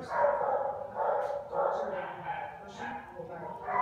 yourself. Don't surrender that. Push it. Pull back.